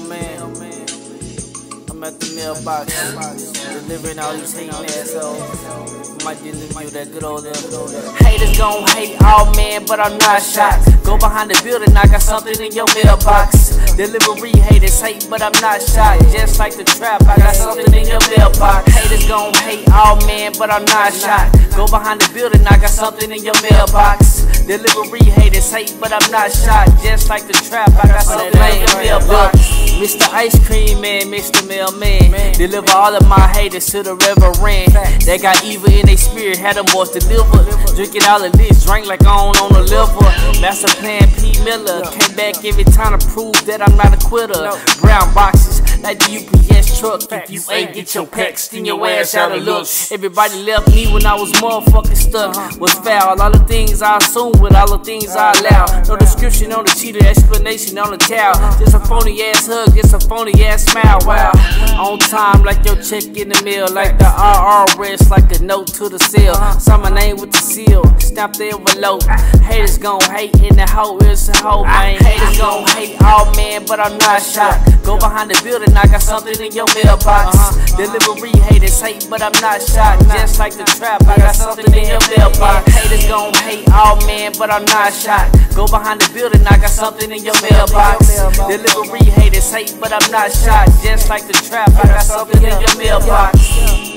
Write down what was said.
mailman. I'm at the mailbox, delivering all these hating assholes. Might deliver you that good old Haters gon' hate all man, but I'm not shocked. Go behind the building, I got something in your mailbox. Delivery haters hate, but I'm not shocked. Just like the trap, I got something in your mailbox. Haters gon' hate all man, but I'm not shocked. Go behind the building, I got something in your mailbox. Delivery haters hate, but I'm not shocked. Just like the trap, I got something in your mailbox. Mr. Ice Cream Man, Mr. Mailman. Deliver all of my haters to the reverend. They got evil in their spirit, had them boys delivered. Drinking all of this, drink like on on the liver. Master Plan P. Miller came back every time to prove that I'm not a quitter. Brown boxes like the UPS truck. If you ain't get your packs, then your ass out of luck. Everybody left me when I was motherfucking stuck. Was foul. All the things I assume with all the things I allowed. No description on the cheater, explanation on the towel. Just a phony ass hug, it's a phony ass smile. Wow. On time, like your check in the mail, like the RRS, like a note to the seal. Sign my name with the seal, stamp the envelope. Haters gon' hate in the hoe, it's a hoe, man. Haters gon' hate but I'm not shocked. Go behind the building, I got something in your mailbox. Delivery haters hate, but I'm not shocked. Just like the trap, I got something in your mailbox. Haters gon' hate all man, but I'm not shocked. Go behind the building, I got something in your mailbox. Delivery haters hate, but I'm not shocked. Just like the trap, I got something in your mailbox.